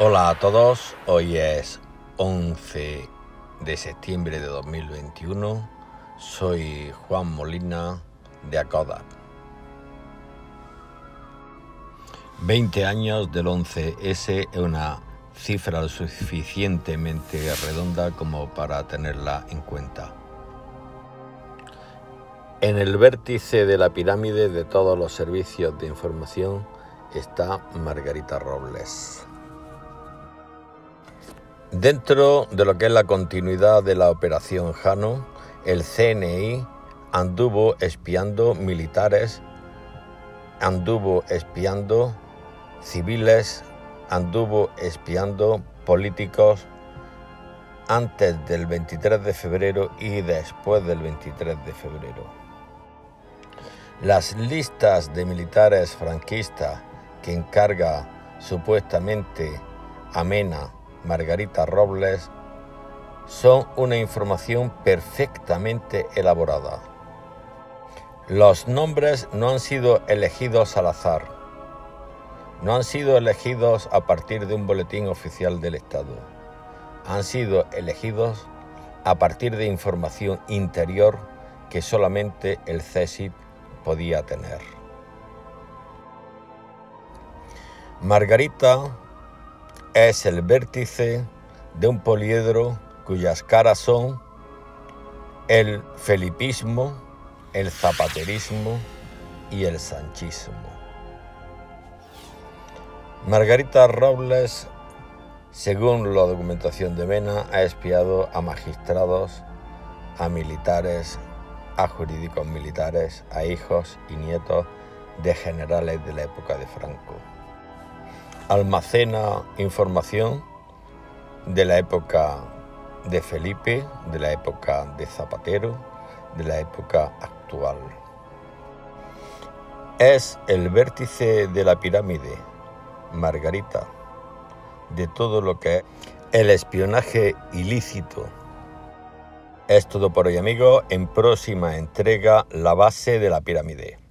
Hola a todos, hoy es 11 de septiembre de 2021, soy Juan Molina de Acoda. 20 años del 11S es una cifra lo suficientemente redonda como para tenerla en cuenta. En el vértice de la pirámide de todos los servicios de información está Margarita Robles. Dentro de lo que es la continuidad de la operación Jano, el CNI anduvo espiando militares, anduvo espiando civiles, anduvo espiando políticos antes del 23 de febrero y después del 23 de febrero. Las listas de militares franquistas que encarga supuestamente Amena Margarita Robles son una información perfectamente elaborada. Los nombres no han sido elegidos al azar, no han sido elegidos a partir de un boletín oficial del Estado, han sido elegidos a partir de información interior que solamente el CESID podía tener. Margarita es el vértice de un poliedro cuyas caras son el felipismo, el zapaterismo y el sanchismo. Margarita Robles, según la documentación de Mena, ha espiado a magistrados, a militares, a jurídicos militares, a hijos y nietos de generales de la época de Franco almacena información de la época de Felipe, de la época de Zapatero, de la época actual. Es el vértice de la pirámide, Margarita, de todo lo que es el espionaje ilícito. Es todo por hoy amigos, en próxima entrega la base de la pirámide.